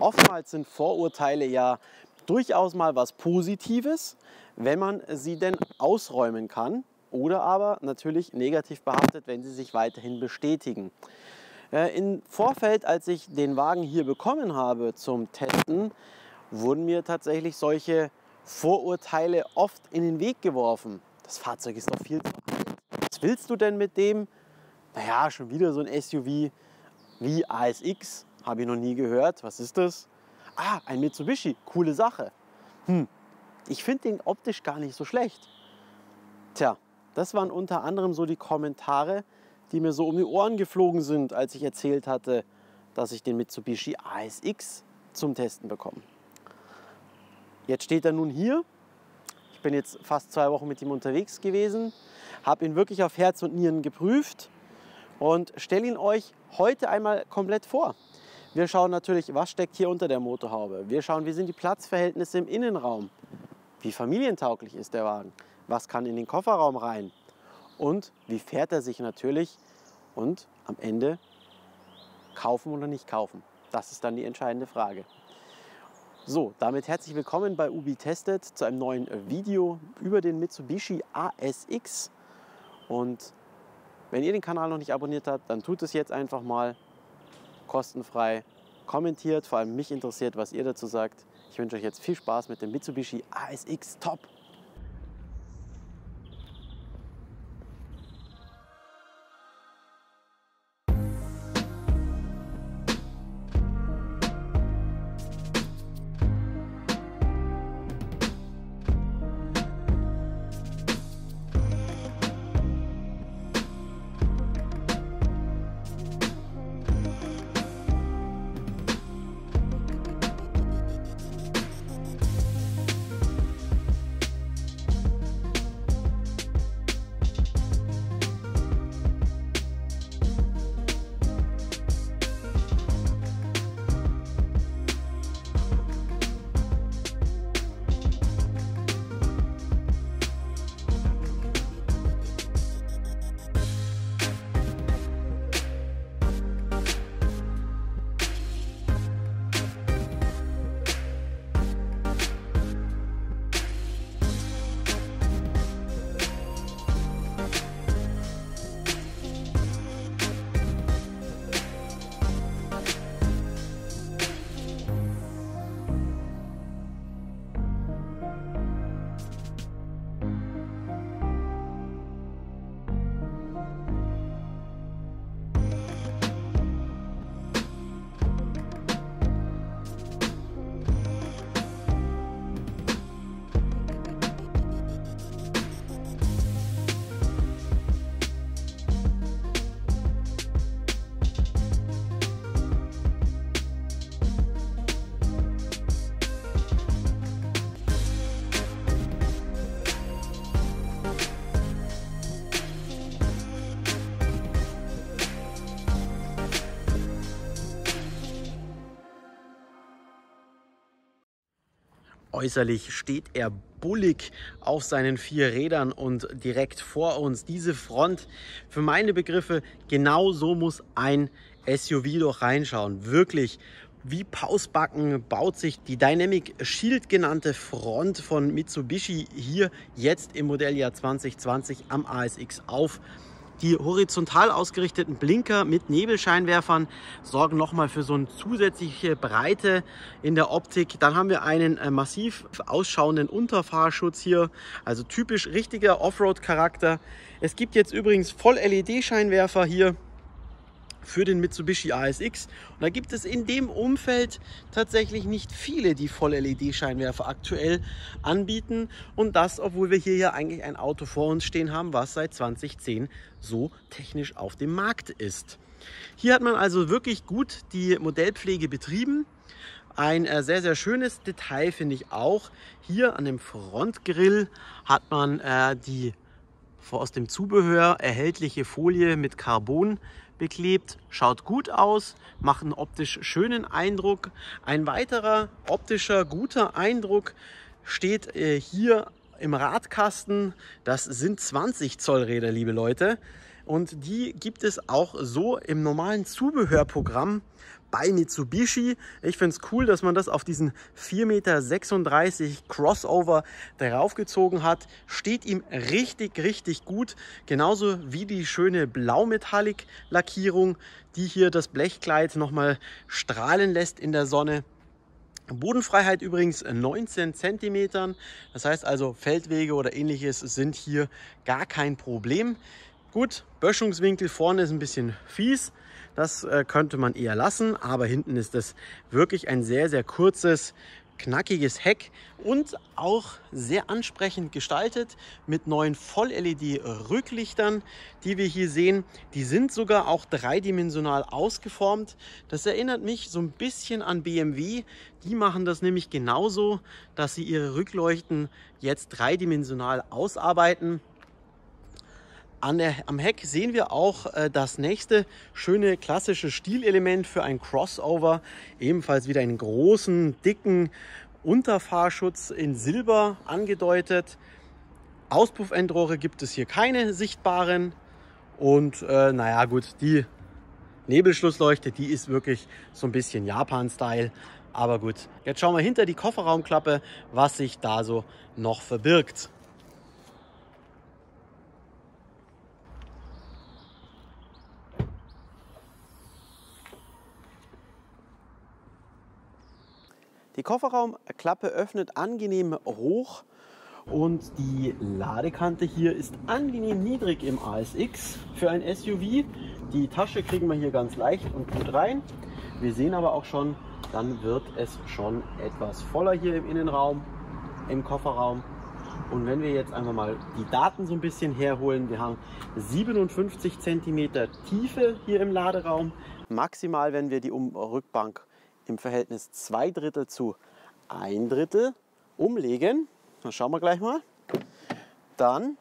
Oftmals sind Vorurteile ja durchaus mal was Positives, wenn man sie denn ausräumen kann oder aber natürlich negativ behaftet, wenn sie sich weiterhin bestätigen. Äh, Im Vorfeld, als ich den Wagen hier bekommen habe zum Testen, wurden mir tatsächlich solche Vorurteile oft in den Weg geworfen. Das Fahrzeug ist doch viel zu alt. Was willst du denn mit dem? Naja, schon wieder so ein SUV wie ASX. Habe ich noch nie gehört. Was ist das? Ah, ein Mitsubishi. Coole Sache. Hm, ich finde den optisch gar nicht so schlecht. Tja, das waren unter anderem so die Kommentare, die mir so um die Ohren geflogen sind, als ich erzählt hatte, dass ich den Mitsubishi ASX zum Testen bekomme. Jetzt steht er nun hier. Ich bin jetzt fast zwei Wochen mit ihm unterwegs gewesen, habe ihn wirklich auf Herz und Nieren geprüft und stelle ihn euch heute einmal komplett vor. Wir schauen natürlich, was steckt hier unter der Motorhaube. Wir schauen, wie sind die Platzverhältnisse im Innenraum. Wie familientauglich ist der Wagen? Was kann in den Kofferraum rein? Und wie fährt er sich natürlich? Und am Ende kaufen oder nicht kaufen? Das ist dann die entscheidende Frage. So, damit herzlich willkommen bei Ubi Tested zu einem neuen Video über den Mitsubishi ASX. Und wenn ihr den Kanal noch nicht abonniert habt, dann tut es jetzt einfach mal kostenfrei. Kommentiert, vor allem mich interessiert, was ihr dazu sagt. Ich wünsche euch jetzt viel Spaß mit dem Mitsubishi ASX Top. Äußerlich steht er bullig auf seinen vier Rädern und direkt vor uns diese Front. Für meine Begriffe, genau so muss ein SUV doch reinschauen. Wirklich, wie Pausbacken baut sich die Dynamic Shield genannte Front von Mitsubishi hier jetzt im Modelljahr 2020 am ASX auf. Die horizontal ausgerichteten Blinker mit Nebelscheinwerfern sorgen nochmal für so eine zusätzliche Breite in der Optik. Dann haben wir einen äh, massiv ausschauenden Unterfahrschutz hier, also typisch richtiger Offroad-Charakter. Es gibt jetzt übrigens Voll-LED-Scheinwerfer hier für den Mitsubishi ASX. Und da gibt es in dem Umfeld tatsächlich nicht viele, die Voll-LED-Scheinwerfer aktuell anbieten. Und das, obwohl wir hier ja eigentlich ein Auto vor uns stehen haben, was seit 2010 so technisch auf dem Markt ist. Hier hat man also wirklich gut die Modellpflege betrieben. Ein äh, sehr, sehr schönes Detail finde ich auch. Hier an dem Frontgrill hat man äh, die aus dem Zubehör erhältliche Folie mit Carbon beklebt. Schaut gut aus, macht einen optisch schönen Eindruck. Ein weiterer optischer guter Eindruck steht äh, hier im Radkasten. Das sind 20 Zoll Räder, liebe Leute. Und die gibt es auch so im normalen Zubehörprogramm bei Mitsubishi. Ich finde es cool, dass man das auf diesen 4,36 Meter Crossover draufgezogen hat. Steht ihm richtig, richtig gut. Genauso wie die schöne Blau-Metallic-Lackierung, die hier das Blechkleid nochmal strahlen lässt in der Sonne. Bodenfreiheit übrigens 19 cm. Das heißt also Feldwege oder ähnliches sind hier gar kein Problem. Gut, Böschungswinkel vorne ist ein bisschen fies. Das äh, könnte man eher lassen, aber hinten ist das wirklich ein sehr, sehr kurzes, knackiges Heck und auch sehr ansprechend gestaltet mit neuen Voll-LED-Rücklichtern, die wir hier sehen. Die sind sogar auch dreidimensional ausgeformt. Das erinnert mich so ein bisschen an BMW. Die machen das nämlich genauso, dass sie ihre Rückleuchten jetzt dreidimensional ausarbeiten. Der, am Heck sehen wir auch äh, das nächste schöne klassische Stilelement für ein Crossover. Ebenfalls wieder einen großen, dicken Unterfahrschutz in Silber angedeutet. Auspuffendrohre gibt es hier keine sichtbaren. Und äh, naja gut, die Nebelschlussleuchte, die ist wirklich so ein bisschen Japan-Style. Aber gut, jetzt schauen wir hinter die Kofferraumklappe, was sich da so noch verbirgt. Die Kofferraumklappe öffnet angenehm hoch und die Ladekante hier ist angenehm niedrig im ASX für ein SUV. Die Tasche kriegen wir hier ganz leicht und gut rein. Wir sehen aber auch schon, dann wird es schon etwas voller hier im Innenraum, im Kofferraum. Und wenn wir jetzt einfach mal die Daten so ein bisschen herholen, wir haben 57 cm Tiefe hier im Laderaum. Maximal, wenn wir die Rückbank im Verhältnis 2 Drittel zu 1 Drittel umlegen. Dann schauen wir gleich mal. Dann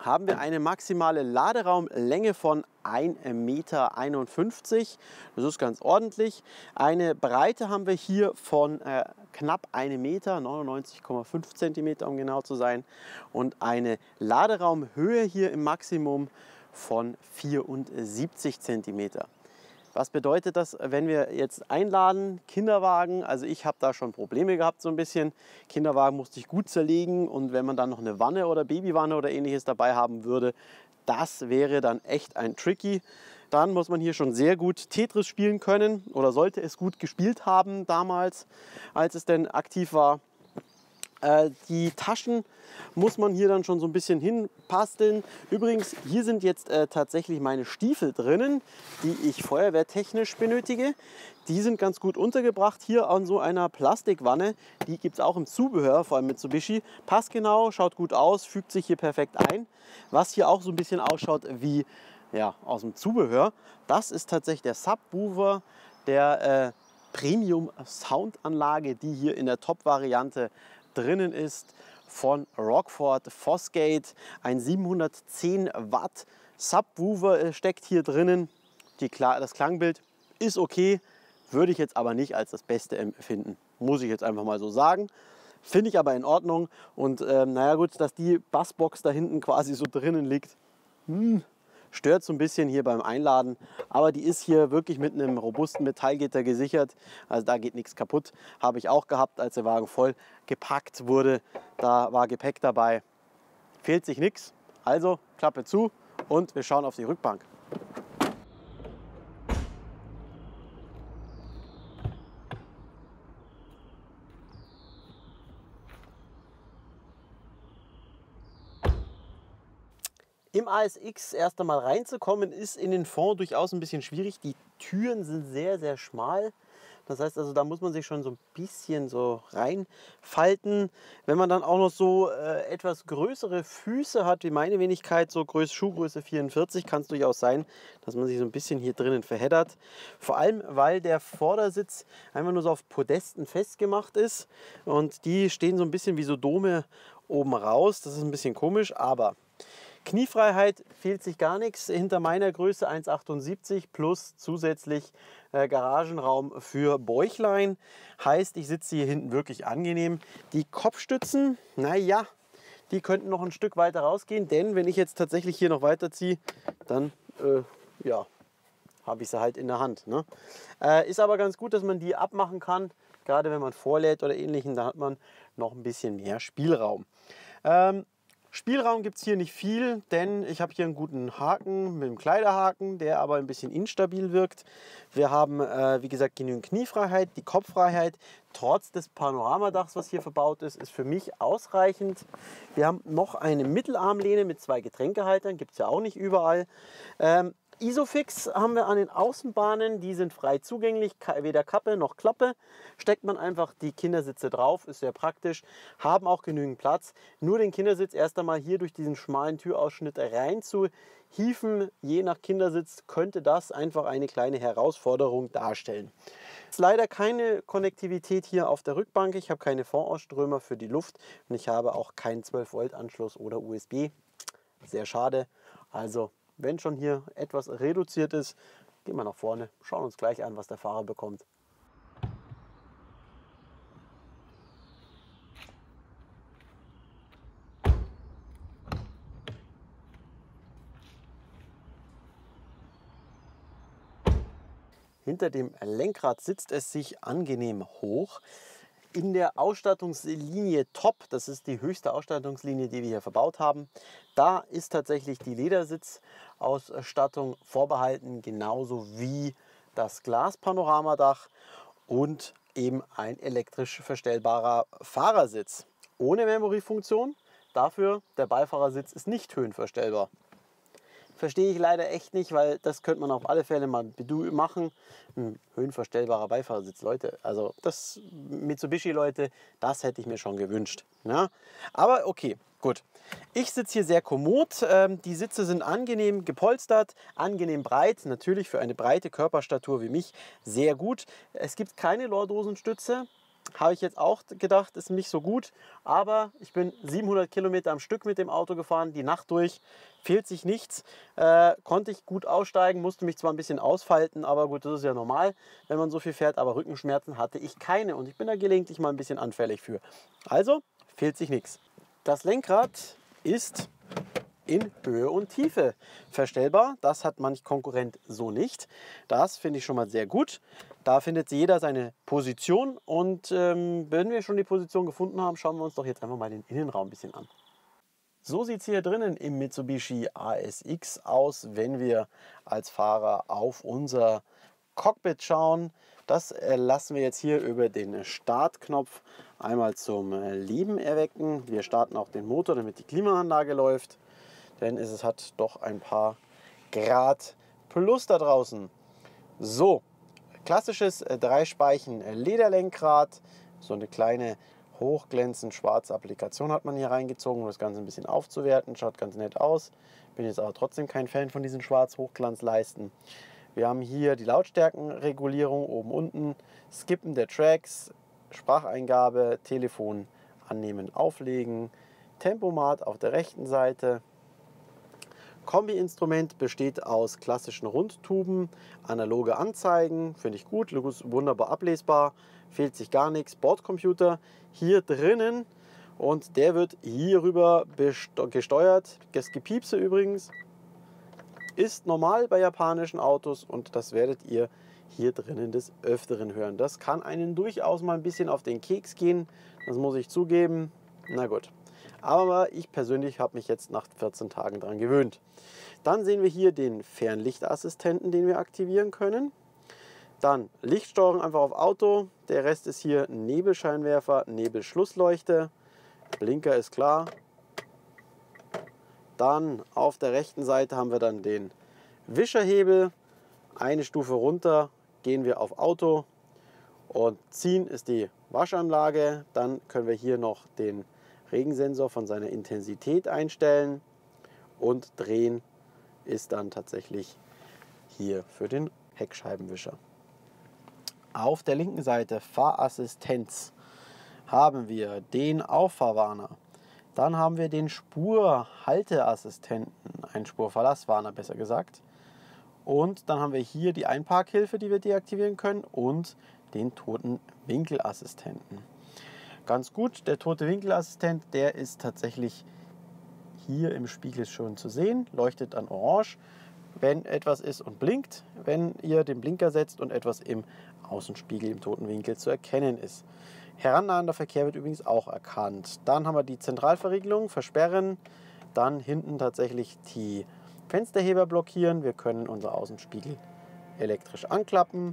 haben wir eine maximale Laderaumlänge von 1,51 Meter. Das ist ganz ordentlich. Eine Breite haben wir hier von äh, knapp 1 Meter, 99,5 Zentimeter um genau zu sein. Und eine Laderaumhöhe hier im Maximum von 74 Zentimeter. Was bedeutet das, wenn wir jetzt einladen, Kinderwagen? Also ich habe da schon Probleme gehabt so ein bisschen. Kinderwagen musste ich gut zerlegen und wenn man dann noch eine Wanne oder Babywanne oder ähnliches dabei haben würde, das wäre dann echt ein Tricky. Dann muss man hier schon sehr gut Tetris spielen können oder sollte es gut gespielt haben damals, als es denn aktiv war. Äh, die Taschen muss man hier dann schon so ein bisschen hinpasteln. Übrigens, hier sind jetzt äh, tatsächlich meine Stiefel drinnen, die ich feuerwehrtechnisch benötige. Die sind ganz gut untergebracht hier an so einer Plastikwanne. Die gibt es auch im Zubehör, vor allem Mitsubishi. Passt genau, schaut gut aus, fügt sich hier perfekt ein. Was hier auch so ein bisschen ausschaut wie ja, aus dem Zubehör, das ist tatsächlich der Subwoofer der äh, Premium Soundanlage, die hier in der Top-Variante drinnen ist von Rockford Fosgate. Ein 710 Watt Subwoofer äh, steckt hier drinnen. Die, das Klangbild ist okay, würde ich jetzt aber nicht als das Beste empfinden. Muss ich jetzt einfach mal so sagen. Finde ich aber in Ordnung. Und ähm, naja gut, dass die Bassbox da hinten quasi so drinnen liegt. Hm, Stört so ein bisschen hier beim Einladen, aber die ist hier wirklich mit einem robusten Metallgitter gesichert. Also da geht nichts kaputt. Habe ich auch gehabt, als der Wagen voll gepackt wurde. Da war Gepäck dabei. Fehlt sich nichts. Also Klappe zu und wir schauen auf die Rückbank. ASX erst einmal reinzukommen, ist in den Fond durchaus ein bisschen schwierig. Die Türen sind sehr, sehr schmal. Das heißt also, da muss man sich schon so ein bisschen so reinfalten. Wenn man dann auch noch so äh, etwas größere Füße hat, wie meine Wenigkeit, so Größe, Schuhgröße 44, kann es durchaus sein, dass man sich so ein bisschen hier drinnen verheddert. Vor allem, weil der Vordersitz einfach nur so auf Podesten festgemacht ist und die stehen so ein bisschen wie so Dome oben raus. Das ist ein bisschen komisch, aber Kniefreiheit fehlt sich gar nichts. Hinter meiner Größe 1,78 plus zusätzlich äh, Garagenraum für Bäuchlein. Heißt, ich sitze hier hinten wirklich angenehm. Die Kopfstützen, naja, die könnten noch ein Stück weiter rausgehen, denn wenn ich jetzt tatsächlich hier noch weiterziehe, dann äh, ja, habe ich sie halt in der Hand. Ne? Äh, ist aber ganz gut, dass man die abmachen kann, gerade wenn man vorlädt oder ähnlichen, da hat man noch ein bisschen mehr Spielraum. Ähm, Spielraum gibt es hier nicht viel, denn ich habe hier einen guten Haken mit einem Kleiderhaken, der aber ein bisschen instabil wirkt. Wir haben, äh, wie gesagt, genügend Kniefreiheit. Die Kopffreiheit, trotz des Panoramadachs, was hier verbaut ist, ist für mich ausreichend. Wir haben noch eine Mittelarmlehne mit zwei Getränkehaltern, gibt es ja auch nicht überall. Ähm, Isofix haben wir an den Außenbahnen, die sind frei zugänglich, weder Kappe noch Klappe. Steckt man einfach die Kindersitze drauf, ist sehr praktisch, haben auch genügend Platz. Nur den Kindersitz erst einmal hier durch diesen schmalen Türausschnitt rein zu hieven, je nach Kindersitz, könnte das einfach eine kleine Herausforderung darstellen. Es ist leider keine Konnektivität hier auf der Rückbank. Ich habe keine Vorausströmer für die Luft und ich habe auch keinen 12 Volt Anschluss oder USB. Sehr schade. Also wenn schon hier etwas reduziert ist, gehen wir nach vorne, schauen uns gleich an, was der Fahrer bekommt. Hinter dem Lenkrad sitzt es sich angenehm hoch. In der Ausstattungslinie Top, das ist die höchste Ausstattungslinie, die wir hier verbaut haben, da ist tatsächlich die Ledersitzausstattung vorbehalten, genauso wie das Glaspanoramadach und eben ein elektrisch verstellbarer Fahrersitz ohne Memory-Funktion. Dafür der Beifahrersitz ist nicht höhenverstellbar. Verstehe ich leider echt nicht, weil das könnte man auf alle Fälle mal machen. Ein höhenverstellbarer Beifahrersitz, Leute. Also das Mitsubishi, Leute, das hätte ich mir schon gewünscht. Ja? Aber okay, gut. Ich sitze hier sehr kommod. Ähm, die Sitze sind angenehm gepolstert, angenehm breit. Natürlich für eine breite Körperstatur wie mich sehr gut. Es gibt keine Lordosenstütze habe ich jetzt auch gedacht, ist nicht so gut. Aber ich bin 700 Kilometer am Stück mit dem Auto gefahren, die Nacht durch, fehlt sich nichts. Äh, konnte ich gut aussteigen, musste mich zwar ein bisschen ausfalten, aber gut, das ist ja normal, wenn man so viel fährt. Aber Rückenschmerzen hatte ich keine und ich bin da gelegentlich mal ein bisschen anfällig für. Also fehlt sich nichts. Das Lenkrad ist in Höhe und Tiefe verstellbar. Das hat manch Konkurrent so nicht. Das finde ich schon mal sehr gut. Da findet jeder seine Position und ähm, wenn wir schon die Position gefunden haben, schauen wir uns doch jetzt einfach mal den Innenraum ein bisschen an. So sieht es hier drinnen im Mitsubishi ASX aus, wenn wir als Fahrer auf unser Cockpit schauen. Das lassen wir jetzt hier über den Startknopf einmal zum Leben erwecken. Wir starten auch den Motor, damit die Klimaanlage läuft denn es hat doch ein paar Grad plus da draußen. So, klassisches äh, Dreispeichen Lederlenkrad, so eine kleine hochglänzend schwarze Applikation hat man hier reingezogen, um das Ganze ein bisschen aufzuwerten. Schaut ganz nett aus. Bin jetzt aber trotzdem kein Fan von diesen schwarz-hochglanzleisten. Wir haben hier die Lautstärkenregulierung oben unten, Skippen der Tracks, Spracheingabe, Telefon annehmen, auflegen, Tempomat auf der rechten Seite, Kombi-Instrument besteht aus klassischen Rundtuben, analoge Anzeigen, finde ich gut, wunderbar ablesbar, fehlt sich gar nichts. Bordcomputer hier drinnen und der wird hierüber gesteuert. Das Gepiepse übrigens ist normal bei japanischen Autos und das werdet ihr hier drinnen des Öfteren hören. Das kann einen durchaus mal ein bisschen auf den Keks gehen, das muss ich zugeben. Na gut. Aber ich persönlich habe mich jetzt nach 14 Tagen daran gewöhnt. Dann sehen wir hier den Fernlichtassistenten, den wir aktivieren können. Dann Lichtsteuerung einfach auf Auto. Der Rest ist hier Nebelscheinwerfer, Nebelschlussleuchte. Blinker ist klar. Dann auf der rechten Seite haben wir dann den Wischerhebel. Eine Stufe runter gehen wir auf Auto und ziehen ist die Waschanlage. Dann können wir hier noch den Regensensor von seiner Intensität einstellen und drehen ist dann tatsächlich hier für den Heckscheibenwischer. Auf der linken Seite Fahrassistenz haben wir den Auffahrwarner. Dann haben wir den Spurhalteassistenten, ein Spurverlasswarner besser gesagt. Und dann haben wir hier die Einparkhilfe, die wir deaktivieren können und den toten Winkelassistenten ganz gut. Der tote Winkelassistent, der ist tatsächlich hier im Spiegel schon zu sehen, leuchtet dann orange, wenn etwas ist und blinkt, wenn ihr den Blinker setzt und etwas im Außenspiegel im toten Winkel zu erkennen ist. Herannahender Verkehr wird übrigens auch erkannt. Dann haben wir die Zentralverriegelung, versperren, dann hinten tatsächlich die Fensterheber blockieren. Wir können unser Außenspiegel elektrisch anklappen.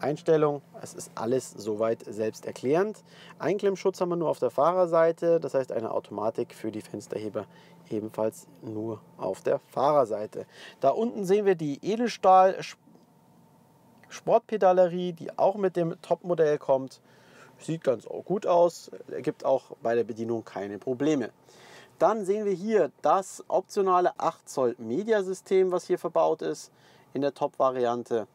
Einstellung, es ist alles soweit selbsterklärend. Einklemmschutz haben wir nur auf der Fahrerseite, das heißt eine Automatik für die Fensterheber ebenfalls nur auf der Fahrerseite. Da unten sehen wir die Edelstahl Sportpedalerie, die auch mit dem Topmodell kommt. Sieht ganz gut aus, gibt auch bei der Bedienung keine Probleme. Dann sehen wir hier das optionale 8 Zoll Mediasystem, was hier verbaut ist in der Top-Variante.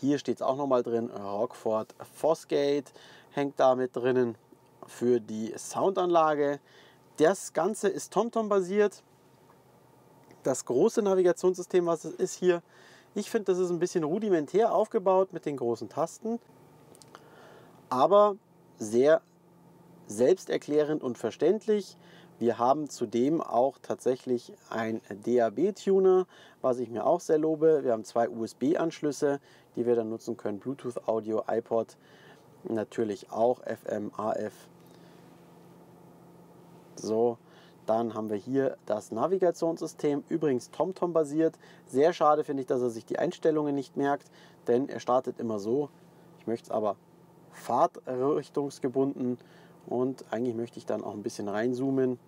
Hier steht es auch nochmal drin, Rockford Fosgate hängt da mit drinnen für die Soundanlage. Das Ganze ist TomTom basiert. Das große Navigationssystem, was es ist hier, ich finde, das ist ein bisschen rudimentär aufgebaut mit den großen Tasten, aber sehr selbsterklärend und verständlich. Wir haben zudem auch tatsächlich ein DAB-Tuner, was ich mir auch sehr lobe. Wir haben zwei USB-Anschlüsse, die wir dann nutzen können. Bluetooth, Audio, iPod, natürlich auch FM, AF. So, dann haben wir hier das Navigationssystem, übrigens TomTom basiert. Sehr schade finde ich, dass er sich die Einstellungen nicht merkt, denn er startet immer so. Ich möchte es aber fahrtrichtungsgebunden und eigentlich möchte ich dann auch ein bisschen reinzoomen,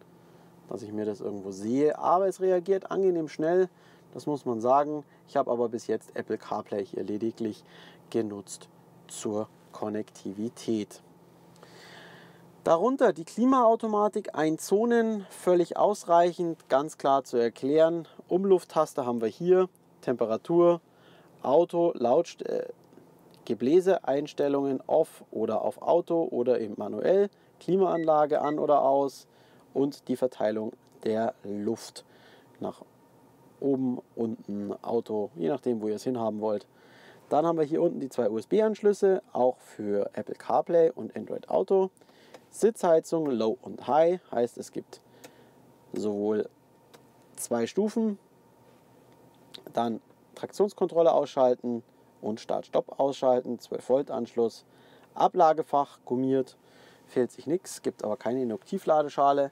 dass ich mir das irgendwo sehe. Aber es reagiert angenehm schnell, das muss man sagen. Ich habe aber bis jetzt Apple CarPlay hier lediglich genutzt zur Konnektivität. Darunter die Klimaautomatik, ein Zonen, völlig ausreichend, ganz klar zu erklären. Umlufttaste haben wir hier, Temperatur, Auto, Lautst äh, Gebläseeinstellungen off oder auf Auto oder eben manuell, Klimaanlage an oder aus und die Verteilung der Luft nach oben, unten, Auto, je nachdem, wo ihr es hinhaben wollt. Dann haben wir hier unten die zwei USB-Anschlüsse, auch für Apple CarPlay und Android Auto. Sitzheizung Low und High heißt es gibt sowohl zwei Stufen, dann Traktionskontrolle ausschalten und Start-Stopp ausschalten, 12 Volt Anschluss, Ablagefach gummiert, fehlt sich nichts, gibt aber keine Induktivladeschale.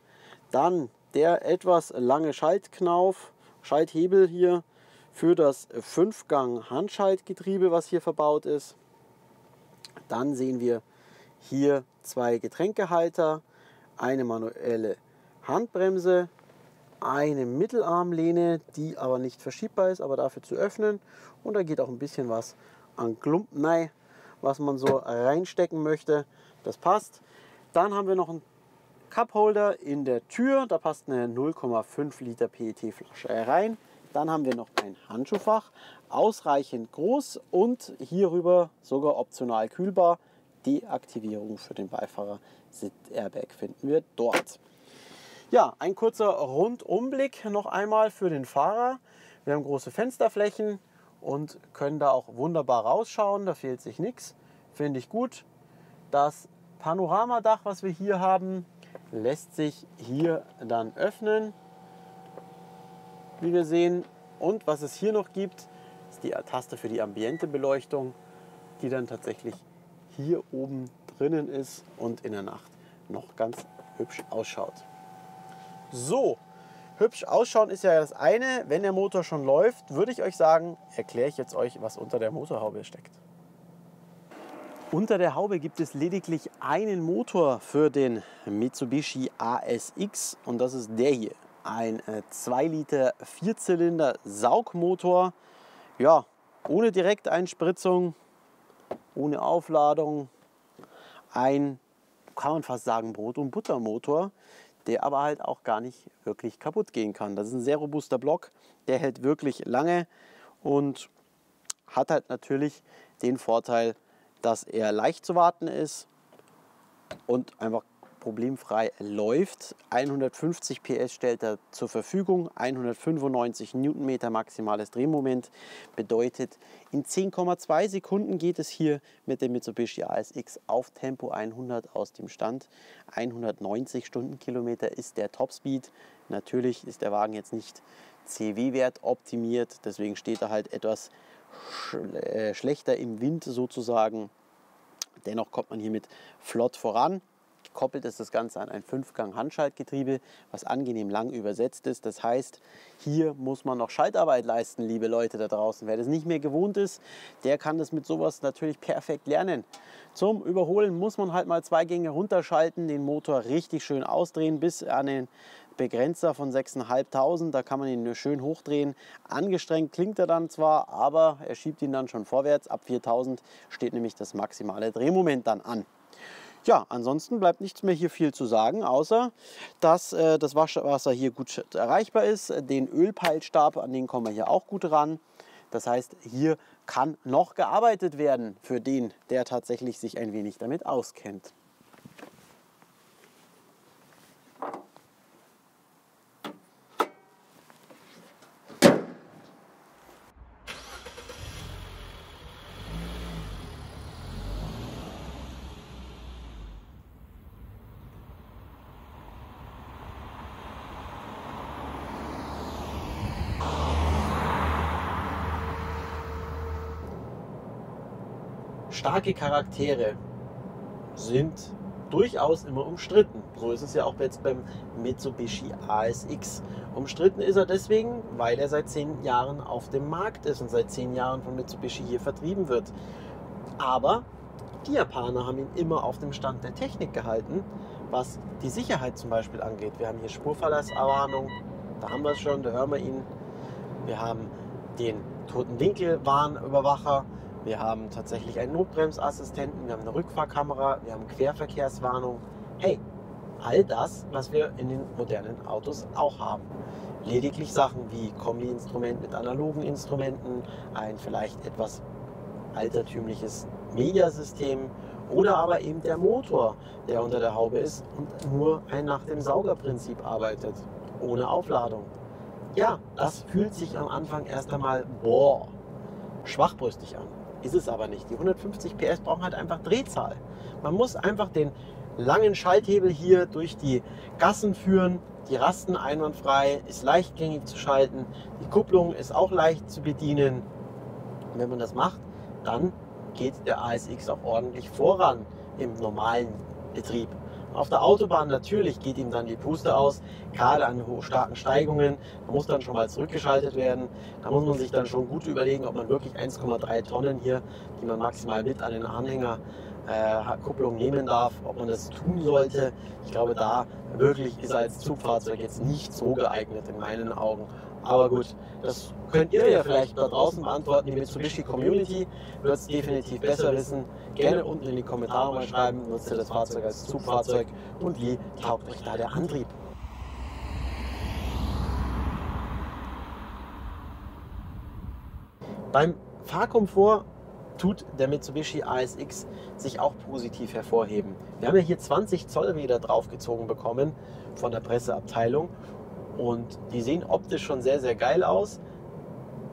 Dann der etwas lange Schaltknauf, Schalthebel hier für das 5-Gang Handschaltgetriebe, was hier verbaut ist. Dann sehen wir hier zwei Getränkehalter, eine manuelle Handbremse, eine Mittelarmlehne, die aber nicht verschiebbar ist, aber dafür zu öffnen. Und da geht auch ein bisschen was an Klumpen, was man so reinstecken möchte. Das passt. Dann haben wir noch einen Cupholder in der Tür. Da passt eine 0,5 Liter PET-Flasche rein. Dann haben wir noch ein Handschuhfach, ausreichend groß und hierüber sogar optional kühlbar. Deaktivierung für den Beifahrer Sitz-Airbag finden wir dort. Ja, ein kurzer Rundumblick noch einmal für den Fahrer. Wir haben große Fensterflächen und können da auch wunderbar rausschauen. Da fehlt sich nichts. Finde ich gut. Das Panoramadach, was wir hier haben, lässt sich hier dann öffnen. Wie wir sehen. Und was es hier noch gibt, ist die Taste für die Ambientebeleuchtung, die dann tatsächlich hier oben drinnen ist und in der Nacht noch ganz hübsch ausschaut. So, hübsch ausschauen ist ja das eine. Wenn der Motor schon läuft, würde ich euch sagen, erkläre ich jetzt euch, was unter der Motorhaube steckt. Unter der Haube gibt es lediglich einen Motor für den Mitsubishi ASX und das ist der hier. Ein 2 äh, Liter Vierzylinder Saugmotor. Ja, ohne Direkteinspritzung, ohne Aufladung. Ein, kann man fast sagen, Brot- und Buttermotor, der aber halt auch gar nicht wirklich kaputt gehen kann. Das ist ein sehr robuster Block, der hält wirklich lange und hat halt natürlich den Vorteil, dass er leicht zu warten ist und einfach problemfrei läuft. 150 PS stellt er zur Verfügung, 195 Newtonmeter maximales Drehmoment bedeutet, in 10,2 Sekunden geht es hier mit dem Mitsubishi ASX auf Tempo 100 aus dem Stand. 190 Stundenkilometer ist der Topspeed. Natürlich ist der Wagen jetzt nicht CW-Wert optimiert, deswegen steht er halt etwas äh, schlechter im Wind sozusagen. Dennoch kommt man hiermit flott voran. Gekoppelt ist das Ganze an ein 5-Gang-Handschaltgetriebe, was angenehm lang übersetzt ist. Das heißt, hier muss man noch Schaltarbeit leisten, liebe Leute da draußen. Wer das nicht mehr gewohnt ist, der kann das mit sowas natürlich perfekt lernen. Zum Überholen muss man halt mal zwei Gänge runterschalten, den Motor richtig schön ausdrehen bis an den Begrenzer von 6.500. Da kann man ihn schön hochdrehen. Angestrengt klingt er dann zwar, aber er schiebt ihn dann schon vorwärts. Ab 4000 steht nämlich das maximale Drehmoment dann an. Ja, ansonsten bleibt nichts mehr hier viel zu sagen, außer dass äh, das Waschwasser hier gut erreichbar ist. Den Ölpeilstab, an den kommen wir hier auch gut ran. Das heißt, hier kann noch gearbeitet werden für den, der tatsächlich sich ein wenig damit auskennt. Starke Charaktere sind durchaus immer umstritten. So ist es ja auch jetzt beim Mitsubishi ASX. Umstritten ist er deswegen, weil er seit zehn Jahren auf dem Markt ist und seit zehn Jahren von Mitsubishi hier vertrieben wird. Aber die Japaner haben ihn immer auf dem Stand der Technik gehalten, was die Sicherheit zum Beispiel angeht. Wir haben hier Spurverlasswarnung, da haben wir es schon, da hören wir ihn. Wir haben den toten Winkelwarnüberwacher, wir haben tatsächlich einen Notbremsassistenten, wir haben eine Rückfahrkamera, wir haben Querverkehrswarnung. Hey, all das, was wir in den modernen Autos auch haben. Lediglich Sachen wie Kombi-Instrument mit analogen Instrumenten, ein vielleicht etwas altertümliches Mediasystem oder aber eben der Motor, der unter der Haube ist und nur ein nach dem Saugerprinzip arbeitet, ohne Aufladung. Ja, das fühlt sich am Anfang erst einmal boah, schwachbrüstig an. Ist es aber nicht. Die 150 PS brauchen halt einfach Drehzahl. Man muss einfach den langen Schalthebel hier durch die Gassen führen. Die Rasten einwandfrei, ist leichtgängig zu schalten. Die Kupplung ist auch leicht zu bedienen. Wenn man das macht, dann geht der ASX auch ordentlich voran im normalen Betrieb. Auf der Autobahn natürlich geht ihm dann die Puste aus, gerade an starken Steigungen. Da muss dann schon mal zurückgeschaltet werden. Da muss man sich dann schon gut überlegen, ob man wirklich 1,3 Tonnen hier, die man maximal mit an den Anhänger äh, Kupplung nehmen darf, ob man das tun sollte. Ich glaube, da wirklich ist er als Zugfahrzeug jetzt nicht so geeignet in meinen Augen. Aber gut, das könnt ihr ja vielleicht da draußen beantworten. Die Mitsubishi Community wird es definitiv besser wissen. Gerne unten in die Kommentare mal schreiben, nutzt ihr das Fahrzeug als Zugfahrzeug und wie taugt euch da der Antrieb? Beim Fahrkomfort tut der Mitsubishi ASX sich auch positiv hervorheben. Wir haben ja hier 20 Zoll Räder draufgezogen bekommen von der Presseabteilung und die sehen optisch schon sehr, sehr geil aus.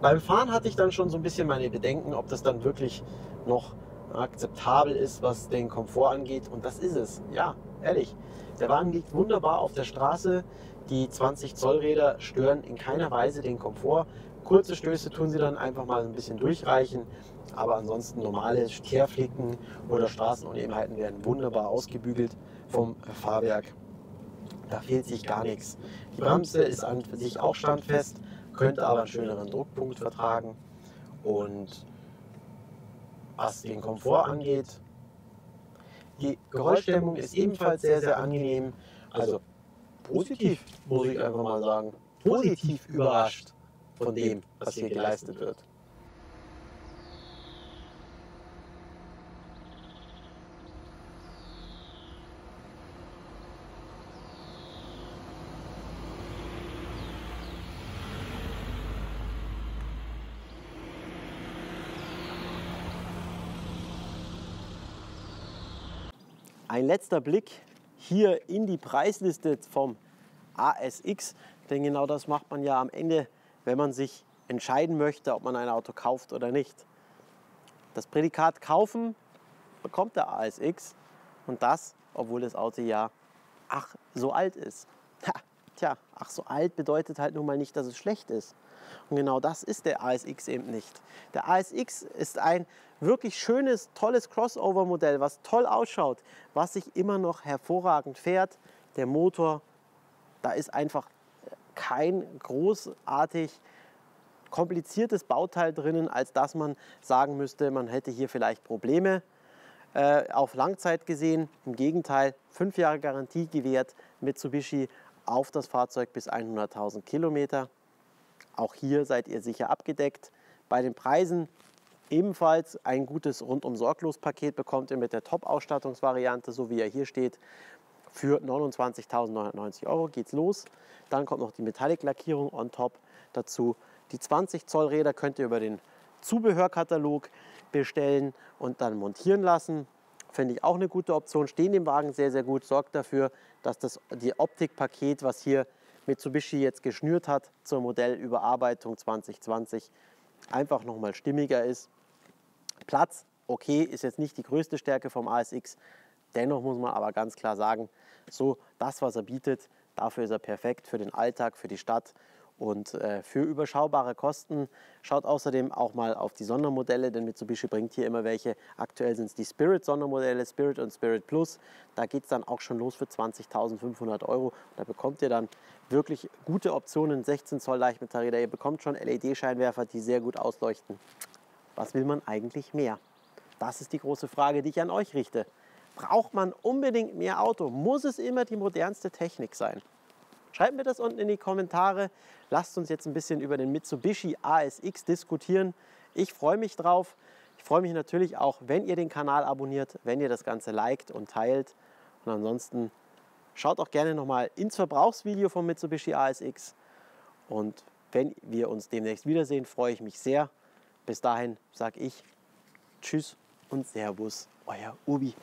Beim Fahren hatte ich dann schon so ein bisschen meine Bedenken, ob das dann wirklich noch akzeptabel ist, was den Komfort angeht. Und das ist es. Ja, ehrlich. Der Wagen liegt wunderbar auf der Straße. Die 20 Zoll Räder stören in keiner Weise den Komfort. Kurze Stöße tun sie dann einfach mal ein bisschen durchreichen. Aber ansonsten normale Kehrflicken oder Straßenunebenheiten werden wunderbar ausgebügelt vom Fahrwerk. Da fehlt sich gar nichts. Die Bremse ist an sich auch standfest, könnte aber einen schöneren Druckpunkt vertragen. Und was den Komfort angeht, die Geräuschdämmung ist ebenfalls sehr, sehr angenehm. Also positiv, muss ich einfach mal sagen. Positiv überrascht von dem, was hier geleistet wird. Ein letzter Blick hier in die Preisliste vom ASX, denn genau das macht man ja am Ende, wenn man sich entscheiden möchte, ob man ein Auto kauft oder nicht. Das Prädikat kaufen bekommt der ASX und das, obwohl das Auto ja ach so alt ist. Ha, tja, ach so alt bedeutet halt nun mal nicht, dass es schlecht ist. Und genau das ist der ASX eben nicht. Der ASX ist ein wirklich schönes, tolles Crossover-Modell, was toll ausschaut, was sich immer noch hervorragend fährt. Der Motor, da ist einfach kein großartig kompliziertes Bauteil drinnen, als dass man sagen müsste, man hätte hier vielleicht Probleme. Äh, auf Langzeit gesehen, im Gegenteil, fünf Jahre Garantie gewährt Mitsubishi auf das Fahrzeug bis 100.000 Kilometer. Auch hier seid ihr sicher abgedeckt. Bei den Preisen ebenfalls ein gutes Rundum-Sorglos-Paket bekommt ihr mit der Top-Ausstattungsvariante, so wie er hier steht. Für 29.990 Euro geht's los. Dann kommt noch die Metallic-Lackierung on top dazu. Die 20 Zoll Räder könnt ihr über den Zubehörkatalog bestellen und dann montieren lassen. Finde ich auch eine gute Option. Stehen dem Wagen sehr, sehr gut. Sorgt dafür, dass das die Optikpaket, was hier Mitsubishi jetzt geschnürt hat zur Modellüberarbeitung 2020, einfach nochmal stimmiger ist. Platz, okay, ist jetzt nicht die größte Stärke vom ASX. Dennoch muss man aber ganz klar sagen, so das, was er bietet, dafür ist er perfekt für den Alltag, für die Stadt und äh, für überschaubare Kosten. Schaut außerdem auch mal auf die Sondermodelle, denn Mitsubishi bringt hier immer welche. Aktuell sind es die Spirit-Sondermodelle, Spirit und Spirit Plus. Da geht es dann auch schon los für 20.500 Euro. Da bekommt ihr dann wirklich gute Optionen, 16 Zoll Leichtmetallräder. Ihr bekommt schon LED-Scheinwerfer, die sehr gut ausleuchten. Was will man eigentlich mehr? Das ist die große Frage, die ich an euch richte. Braucht man unbedingt mehr Auto? Muss es immer die modernste Technik sein? Schreibt mir das unten in die Kommentare. Lasst uns jetzt ein bisschen über den Mitsubishi ASX diskutieren. Ich freue mich drauf. Ich freue mich natürlich auch, wenn ihr den Kanal abonniert, wenn ihr das Ganze liked und teilt. Und ansonsten schaut auch gerne nochmal ins Verbrauchsvideo vom Mitsubishi ASX. Und wenn wir uns demnächst wiedersehen, freue ich mich sehr. Bis dahin sage ich Tschüss und Servus, euer Ubi.